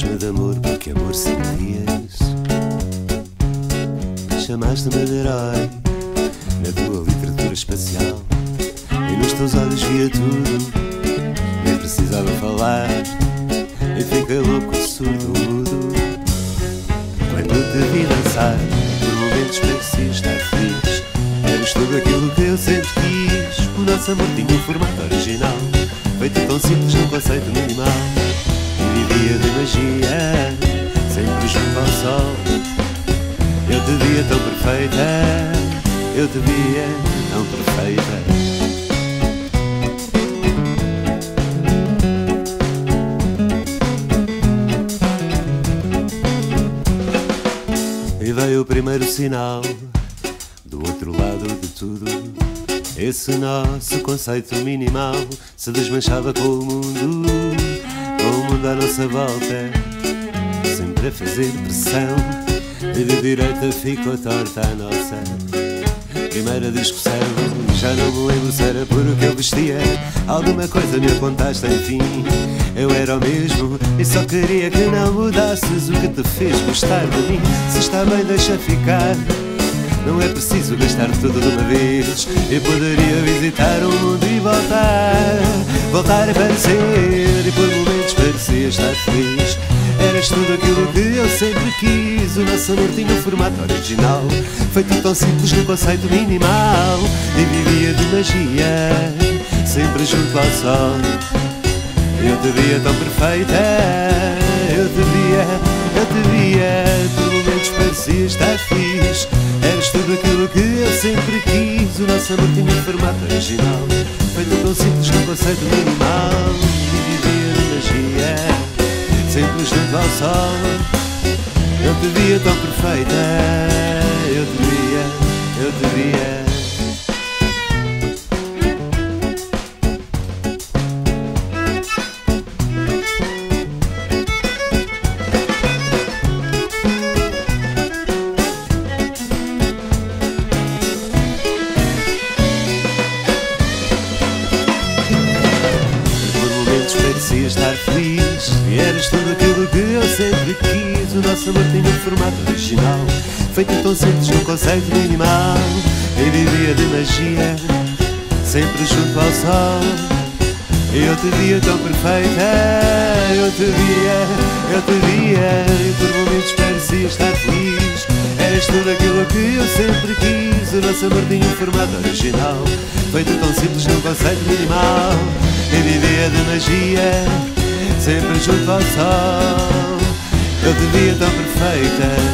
Chamaste-me de amor porque amor sentias Chamaste-me de herói Na tua literatura espacial. E nos teus olhos via tudo. Nem precisava falar. E fiquei louco, surdo, mudo. Quando te vi dançar Por momentos parecia estar feliz. Eras tudo aquilo que eu sempre quis. O nosso amor tinha um formato original. Feito tão simples num conceito minimal. Perfeita, eu te via tão perfeita. E veio o primeiro sinal do outro lado de tudo. Esse nosso conceito minimal se desmanchava com o mundo, com o mundo à nossa volta, sempre a fazer pressão. E de direita ficou torta a nossa primeira discussão. Já não me lembro se era por o que eu vestia, alguma coisa me apontaste, enfim. Eu era o mesmo e só queria que não mudasses o que te fez gostar de mim. Se está bem, deixa ficar. Não é preciso gastar tudo de uma vez. Eu poderia visitar o mundo e voltar. Voltar a parecer e por momentos parecia estar feliz. Eras tudo aquilo que eu sempre quis. O nosso amor tinha um formato original, feito tão simples no conceito minimal. E vivia de magia, sempre junto ao sol. Eu te via tão perfeita, eu te via, eu te via. Por momentos parecia estar feliz. Eras tudo aquilo que eu sempre quis. O nosso amor tinha um formato original, feito tão simples no conceito minimal. Sempre junto ao sol. Eu te via tão perfeita, eu te via, eu te via. Estar eras tudo aquilo que eu sempre quis. O nosso amor tinha um formato original Feito tão simples num conceito minimal. E vivia de magia Sempre junto ao sol. Eu te via tão perfeita Eu te via, eu te via. E por momentos parecia estar feliz. Eras tudo aquilo que eu sempre quis. O nosso amor tinha um formato original Feito tão simples num conceito minimal. E vivia de magia Zeh ben shul vasav Dat vi et am